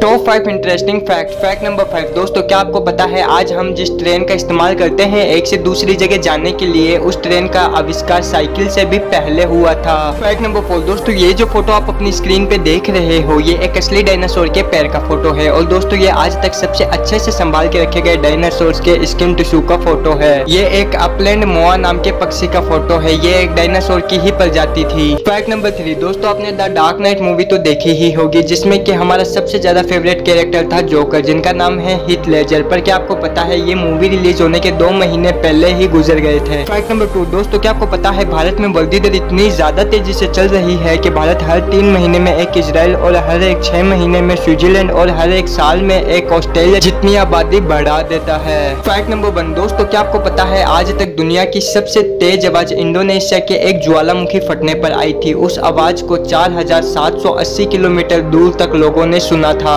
Top five interesting fact fact number five दोस्तों, क्या आपको पता है आज हम जिस ट्रेन का इस्तेमाल करते हैं, एक से दूसरी जगह जाने के लिए, उस ट्रेन का आविष्कार साइकिल से भी पहले हुआ था। फैक्ट नंबर फोर दोस्तों, ये जो फ़ोटो आप अपनी स्क्रीन पे देख रहे हो, ये एक असली डायनासोर के पैर का फ़ोटो है। और दोस्तों, ये आज तक सबसे अच्छे से संभाल के रखे गए डायनासोर के स्किन टिश्यू का फ़ोटो है। ये एक अपलैंड मोआ नाम के पक्षी का फ़ोटो है। ये एक डायनासोर की ही प्रजाति थी। फैक्ट नंबर थ्री दोस्तों, आपने द डार्क नाइट मूवी तो देखी ही होगी, जिसमें की हमारा सबसे ज़्यादा फेवरेट कैरेक्टर था जोकर जिनका नाम है हिट लेजर पर क्या आपको पता है, ये मूवी रिलीज़ होने के दो महीने पहले ही गुजर गए थे। फैक्ट नंबर टू दोस्तों, क्या आपको पता है, भारत में वृद्धि दर इतनी ज़्यादा तेज़ी से चल रही है कि भारत हर तीन महीने में एक इसराइल और हर एक छह महीने में स्विट्जरलैंड और हर एक साल में एक ऑस्ट्रेलिया जितनी आबादी बढ़ा देता है। फैक्ट नंबर वन दोस्तों, क्या आपको पता है, आज तक दुनिया की सबसे तेज आवाज़ इंडोनेशिया के एक ज्वालामुखी फटने पर आई थी। उस आवाज़ को 4780 किलोमीटर दूर तक लोगों ने सुना था।